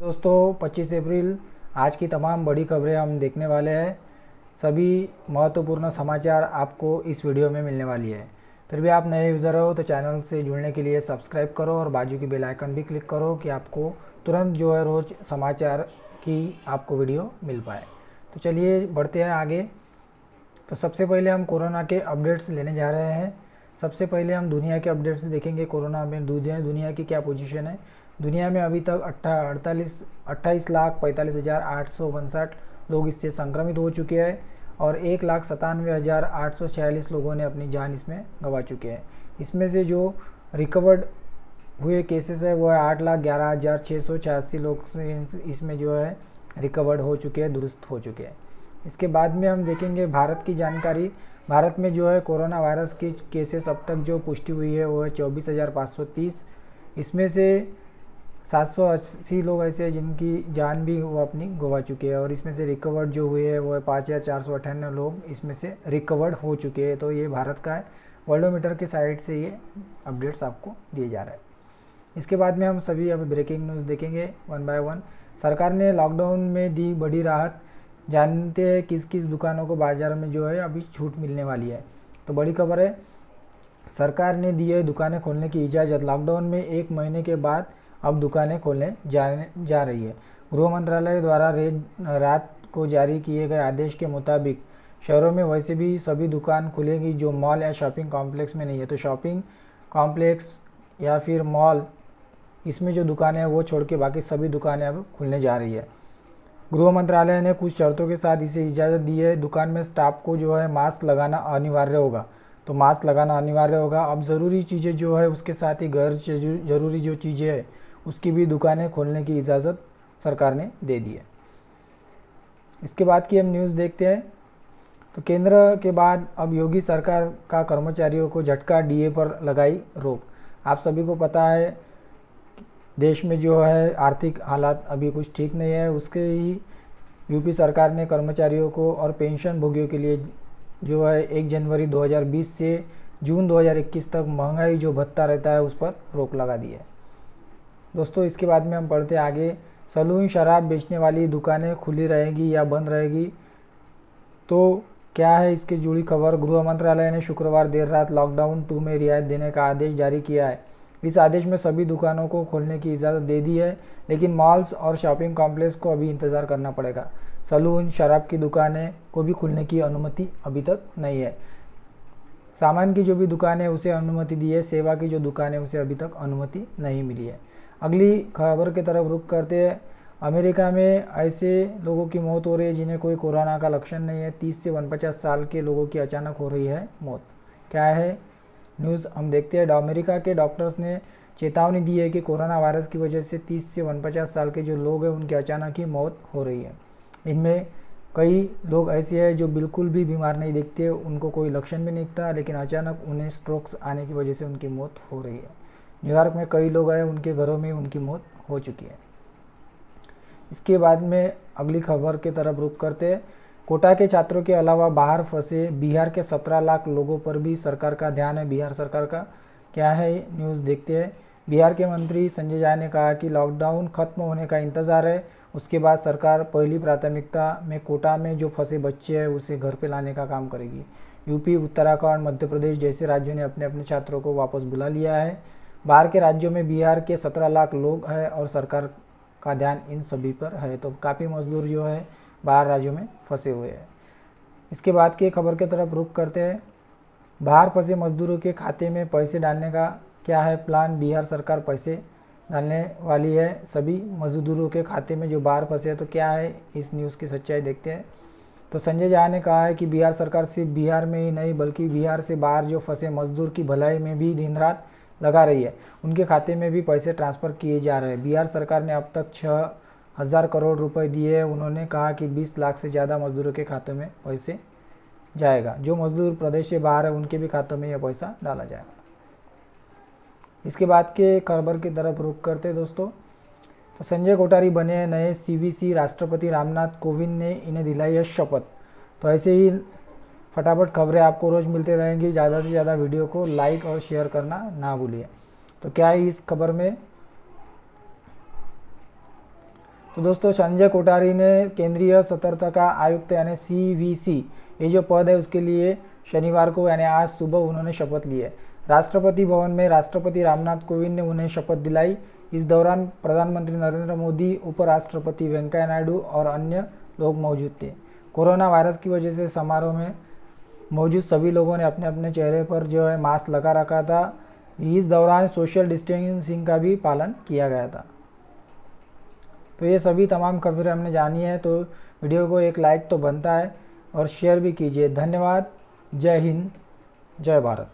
दोस्तों 25 अप्रैल, आज की तमाम बड़ी खबरें हम देखने वाले हैं। सभी महत्वपूर्ण समाचार आपको इस वीडियो में मिलने वाली है। फिर भी आप नए यूज़र हो तो चैनल से जुड़ने के लिए सब्सक्राइब करो और बाजू की बेल आइकन भी क्लिक करो कि आपको तुरंत जो है रोज़ समाचार की आपको वीडियो मिल पाए। तो चलिए, बढ़ते हैं आगे। तो सबसे पहले हम कोरोना के अपडेट्स लेने जा रहे हैं। सबसे पहले हम दुनिया के अपडेट्स देखेंगे। कोरोना में दुनिया दुनिया की क्या पोजीशन है? दुनिया में अभी तक अट्ठा, अड़तालीस, अट्ठाईस लाख पैंतालीस हज़ार आठ सौ उनसठ लोग इससे संक्रमित हो चुके हैं और एक लाख सतानवे हज़ार आठ सौ छियालीस लोगों ने अपनी जान इसमें गंवा चुके हैं। इसमें से जो रिकवर्ड हुए केसेस है, वो है आठ लाख ग्यारह हज़ार छः सौ छियासी लोग इसमें जो है रिकवर्ड हो चुके हैं, दुरुस्त हो चुके हैं। इसके बाद में हम देखेंगे भारत की जानकारी। भारत में जो है कोरोना वायरस की केसेस अब तक जो पुष्टि हुई है, वो है चौबीस हज़ार पाँच सौ तीस। इसमें से सात सौ अस्सी लोग ऐसे हैं जिनकी जान भी वो अपनी गवा चुके हैं और इसमें से रिकवर्ड जो हुए हैं वो है पाँच हज़ार चार सौ अट्ठानवे लोग इसमें से रिकवर्ड हो चुके हैं। तो ये भारत का है। वर्ल्डोमीटर के साइड से ये अपडेट्स आपको दिए जा रहे हैं। इसके बाद में हम सभी अभी ब्रेकिंग न्यूज़ देखेंगे वन बाय वन सरकार ने लॉकडाउन में दी बड़ी राहत। जानते हैं किस किस दुकानों को बाज़ार में जो है अभी छूट मिलने वाली है। तो बड़ी खबर है, सरकार ने दी है दुकानें खोलने की इजाज़त। लॉकडाउन में एक महीने के बाद अब दुकानें खोलने जाने, जा रही है। गृह मंत्रालय द्वारा रात को जारी किए गए आदेश के मुताबिक शहरों में वैसे भी सभी दुकान खुलेगी जो मॉल या शॉपिंग कॉम्प्लेक्स में नहीं है। तो शॉपिंग कॉम्प्लेक्स या फिर मॉल, इसमें जो दुकानें हैं वो छोड़ के बाकी सभी दुकानें अब खुलने जा रही है। गृह मंत्रालय ने कुछ शर्तों के साथ इसे इजाज़त दी है। दुकान में स्टाफ को जो है मास्क लगाना अनिवार्य होगा। तो मास्क लगाना अनिवार्य होगा। अब ज़रूरी चीज़ें जो है उसके साथ ही घर ज़रूरी जो चीज़ें है उसकी भी दुकानें खोलने की इजाज़त सरकार ने दे दी है। इसके बाद की हम न्यूज़ देखते हैं। तो केंद्र के बाद अब योगी सरकार का कर्मचारियों को झटका डीए पर लगाई रोक। आप सभी को पता है, देश में जो है आर्थिक हालात अभी कुछ ठीक नहीं है। उसके ही यूपी सरकार ने कर्मचारियों को और पेंशन भोगियों के लिए जो है एक जनवरी 2020 से जून 2021 तक महँगाई जो भत्ता रहता है उस पर रोक लगा दी है। दोस्तों, इसके बाद में हम पढ़ते आगे। सलून शराब बेचने वाली दुकानें खुली रहेगी या बंद रहेगी? तो क्या है इसके जुड़ी खबर? गृह मंत्रालय ने शुक्रवार देर रात लॉकडाउन टू में रियायत देने का आदेश जारी किया है। इस आदेश में सभी दुकानों को खोलने की इजाज़त दे दी है, लेकिन मॉल्स और शॉपिंग कॉम्प्लेक्स को अभी इंतज़ार करना पड़ेगा। सलून शराब की दुकानें को भी खुलने की अनुमति अभी तक नहीं है। सामान की जो भी दुकान है उसे अनुमति दी है। सेवा की जो दुकान है उसे अभी तक अनुमति नहीं मिली है। अगली खबर की तरफ़ रुख करते हैं। अमेरिका में ऐसे लोगों की मौत हो रही है जिन्हें कोई कोरोना का लक्षण नहीं है। तीस से उनपचास साल के लोगों की अचानक हो रही है मौत। क्या है न्यूज़? हम देखते हैं। अमेरिका के डॉक्टर्स ने चेतावनी दी है कि कोरोना वायरस की वजह से 30 से उनपचास साल के जो लोग हैं, उनकी अचानक ही मौत हो रही है। इनमें कई लोग ऐसे हैं जो बिल्कुल भी बीमार नहीं दिखते, उनको कोई लक्षण भी नहीं दिखता, लेकिन अचानक उन्हें स्ट्रोक्स आने की वजह से उनकी मौत हो रही है। न्यूयॉर्क में कई लोग आए, उनके घरों में उनकी मौत हो चुकी है। इसके बाद में अगली खबर की तरफ़ रुख करते हैं। कोटा के छात्रों के अलावा बाहर फंसे बिहार के 17 लाख लोगों पर भी सरकार का ध्यान है। बिहार सरकार का क्या है न्यूज़ देखते हैं। बिहार के मंत्री संजय झा ने कहा कि लॉकडाउन खत्म होने का इंतज़ार है। उसके बाद सरकार पहली प्राथमिकता में कोटा में जो फंसे बच्चे हैं, उसे घर पे लाने का काम करेगी। यूपी, उत्तराखंड, मध्य प्रदेश जैसे राज्यों ने अपने अपने छात्रों को वापस बुला लिया है। बाहर के राज्यों में बिहार के सत्रह लाख लोग हैं और सरकार का ध्यान इन सभी पर है। तो काफ़ी मजदूर जो है, बाहर राज्यों में फंसे हुए हैं। इसके बाद की खबर की तरफ़ रुख करते हैं। बाहर फंसे मजदूरों के खाते में पैसे डालने का क्या है प्लान? बिहार सरकार पैसे डालने वाली है। सभी मजदूरों के खाते में जो बाहर फंसे हैं तो क्या है? इस न्यूज़ की सच्चाई देखते हैं। तो संजय झा ने कहा है कि बिहार सरकार सिर्फ़ बिहार में ही नहीं, बल्कि बिहार से बाहर जो फंसे मजदूर की भलाई में भी दिन रात लगा रही है। उनके खाते में भी पैसे ट्रांसफ़र किए जा रहे हैं। बिहार सरकार ने अब तक छः हज़ार करोड़ रुपए दिए हैं। उन्होंने कहा कि 20 लाख से ज़्यादा मजदूरों के खातों में पैसे जाएगा। जो मजदूर प्रदेश से बाहर है, उनके भी खातों में यह पैसा डाला जाएगा। इसके बाद के खबर की तरफ़ रुख करते दोस्तों। तो संजय कोठारी बने नए सीवीसी राष्ट्रपति रामनाथ कोविंद ने इन्हें दिलाई है शपथ। तो ऐसे ही फटाफट खबरें आपको रोज़ मिलते रहेंगी। ज़्यादा से ज़्यादा वीडियो को लाइक और शेयर करना ना भूलिए। तो क्या है इस खबर में? तो दोस्तों, संजय कोठारी ने केंद्रीय सतर्कता आयुक्त यानी सी ये जो पद है उसके लिए शनिवार को यानी आज सुबह उन्होंने शपथ ली है। राष्ट्रपति भवन में राष्ट्रपति रामनाथ कोविंद ने उन्हें शपथ दिलाई। इस दौरान प्रधानमंत्री नरेंद्र मोदी, उपराष्ट्रपति वेंकैया नायडू और अन्य लोग मौजूद थे। कोरोना वायरस की वजह से समारोह में मौजूद सभी लोगों ने अपने अपने चेहरे पर जो है मास्क लगा रखा था। इस दौरान सोशल डिस्टेंसिंग का भी पालन किया गया था। तो ये सभी तमाम खबरें हमने जानी है तो वीडियो को एक लाइक तो बनता है और शेयर भी कीजिए। धन्यवाद। जय हिंद। जय भारत।